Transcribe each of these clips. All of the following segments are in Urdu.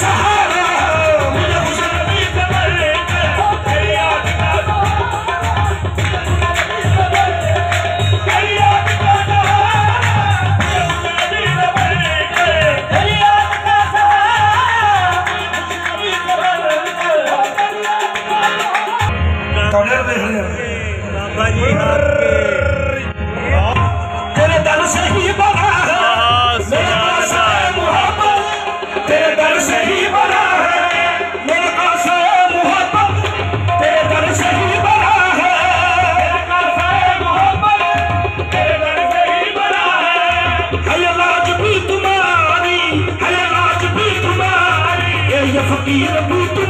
سحر مون e é muito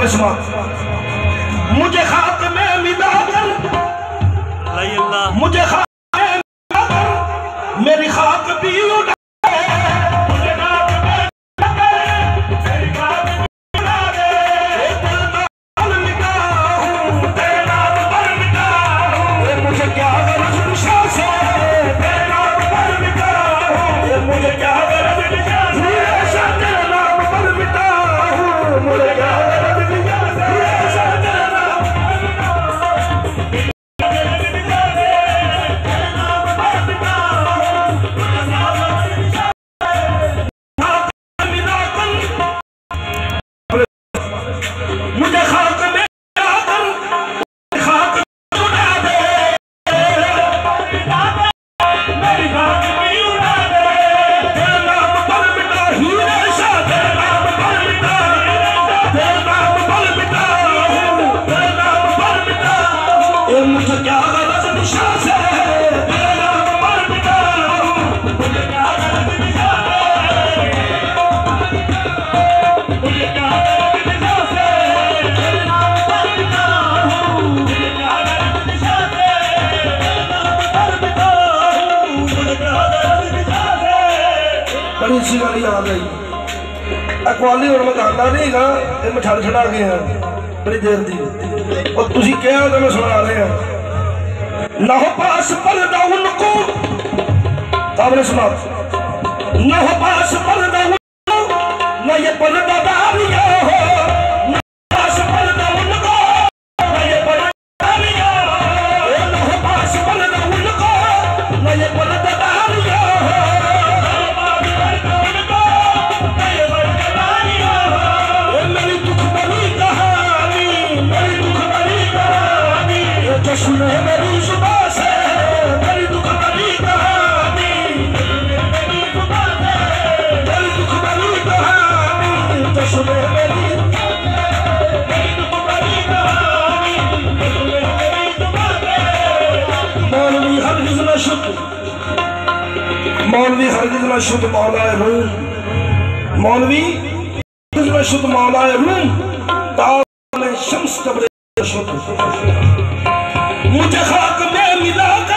سماعت مجھے کر۔ اللہ۔ اللہ مجھے کر۔ میری خاک بھی مجھے کیا غلط سے مجھے کیا غلط سے مجھے کیا غلط سے مجھے کیا غلط سے مجھے کیا غلط سے بڑی یاد آئی۔ اکوالی اور میں نہیں گا یہ میں چھڑ چھڑا گئے ہیں۔ بڑی دیر دی۔ اور تسی کیا تو میں سنا رہے ہیں؟ نہ ہو پاس پردہ ان کو۔ آپ نے سنا۔ نہ ہو پاس پردہ ان کو۔ نہ یہ پردہ داریاں ہو ہرگز شد مولوی ہرگز نہ شد مولا روم۔ مولوی ہرگز نہ شد مولا روم۔ تاب شمس قبر شد مجھے خاک میں ملا کر